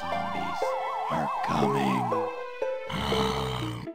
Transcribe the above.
zombies are coming. Um,